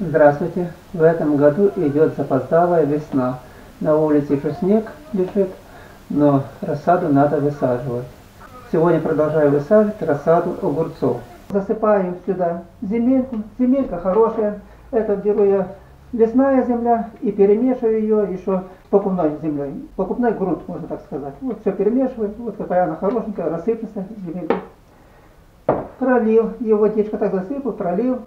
Здравствуйте! В этом году идет запоздалая весна. На улице еще снег лежит, но рассаду надо высаживать. Сегодня продолжаю высаживать рассаду огурцов. Засыпаю сюда земельку. Земелька хорошая. Это беру я лесная земля и перемешиваю ее еще покупной землей. Покупной грунт, можно так сказать. Вот все перемешиваю. Вот какая она хорошенькая, рассыпется земелька. Пролил, ее водичка так засыпал, пролил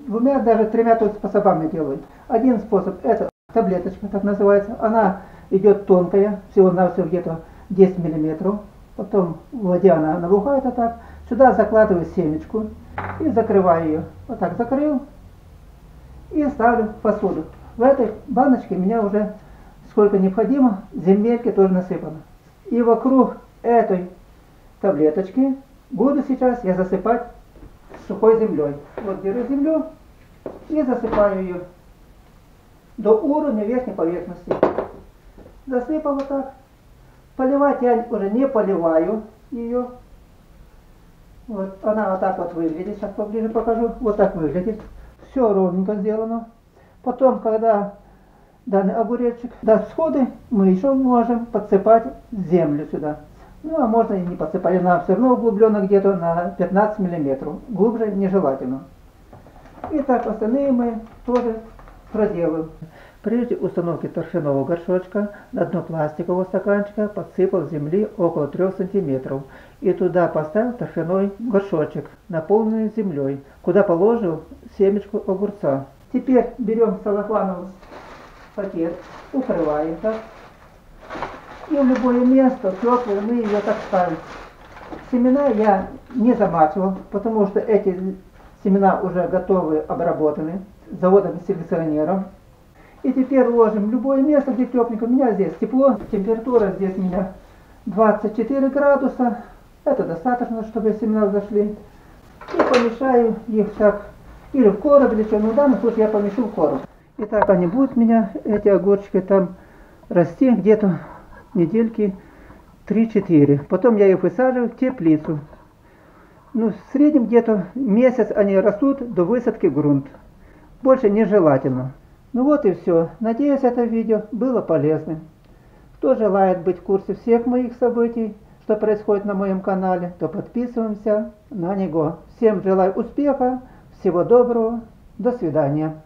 двумя, даже тремя тут способами делают. Один способ это таблеточка, так называется. Она идет тонкая, всего на все где-то 10 миллиметров. Потом в воде она набухает, а так. Сюда закладываю семечку и закрываю ее. Вот так закрыл и ставлю в посуду. В этой баночке у меня уже сколько необходимо, земельки тоже насыпано. И вокруг этой таблеточки буду сейчас я засыпать сухой землей. Вот беру землю и засыпаю ее до уровня верхней поверхности. Засыпал вот так. Поливать я уже не поливаю ее. Вот она вот так вот выглядит. Сейчас поближе покажу. Вот так выглядит. Все ровненько сделано. Потом, когда данный огуречек даст сходы, мы еще можем подсыпать землю сюда. Ну, а можно и не подсыпать, она все равно углублена где-то на 15 миллиметров. Глубже нежелательно. И так остальные мы тоже проделаем. Прежде установки торфяного горшочка на дно пластикового стаканчика подсыпал земли около 3 см и туда поставил торфяной горшочек, наполненный землей, куда положил семечку огурца. Теперь берем целлофановый пакет, укрываем так и в любое место теплое мы ее так ставим. Семена я не замачивал, потому что эти семена уже готовы, обработаны заводом-селекционером. И теперь ложим в любое место, где тепленько. У меня здесь тепло, температура здесь у меня 24 градуса. Это достаточно, чтобы семена зашли. И помешаю их так или в короб, или что. Но в данном случае я помешу в короб. И так они будут у меня, эти огурчики, там расти где-то недельки 3-4. Потом я их высаживаю в теплицу. Ну, в среднем где-то месяц они растут до высадки грунт. Больше нежелательно. Ну вот и все. Надеюсь, это видео было полезным. Кто желает быть в курсе всех моих событий, что происходит на моем канале, то подписываемся на него. Всем желаю успеха, всего доброго, до свидания.